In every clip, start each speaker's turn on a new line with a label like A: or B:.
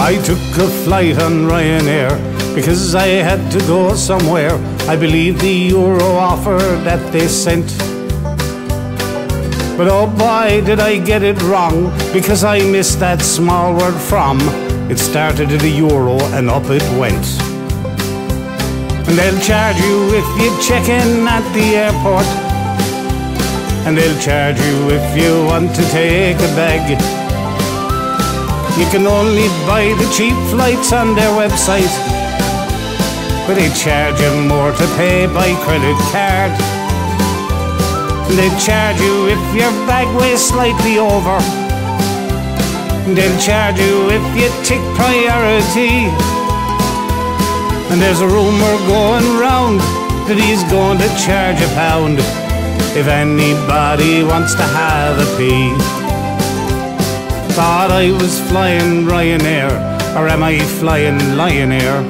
A: I took a flight on Ryanair because I had to go somewhere. I believe the Euro offer that they sent. But oh boy, did I get it wrong because I missed that small word from. It started at a euro and up it went. And they'll charge you if you check in at the airport. And they'll charge you if you want to take a bag. You can only buy the cheap flights on their website. But they charge you more to pay by credit card. They charge you if your bag weighs slightly over. They'll charge you if you tick priority. And there's a rumor going round that he's going to charge a pound if anybody wants to have a pee. Thought I was flying Ryanair, or am I flying Lion Air?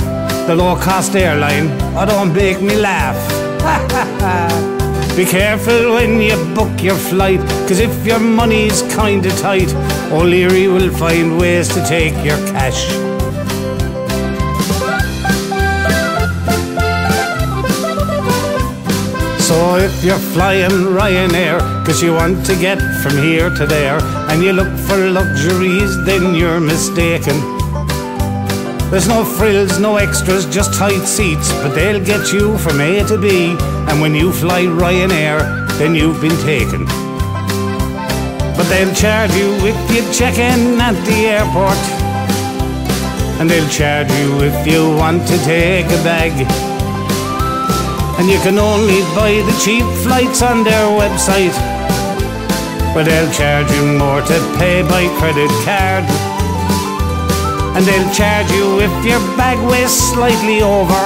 A: The low cost airline, oh don't make me laugh. Be careful when you book your flight, cause if your money's kinda tight, O'Leary will find ways to take your cash. So if you're flying Ryanair, cause you want to get from here to there, and you look for luxuries, then you're mistaken. There's no frills, no extras, just tight seats, but they'll get you from A to B. And when you fly Ryanair, then you've been taken. But they'll charge you if you check in at the airport. And they'll charge you if you want to take a bag. And you can only buy the cheap flights on their website. But they'll charge you more to pay by credit card. And they'll charge you if your bag weighs slightly over.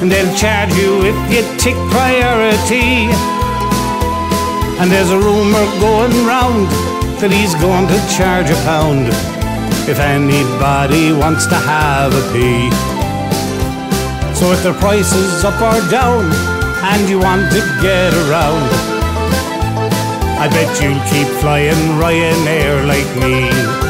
A: And they'll charge you if you tick priority. And there's a rumor going round that he's going to charge a pound if anybody wants to have a pee. So if the price is up or down and you want to get around, I bet you'll keep flying Ryanair like me.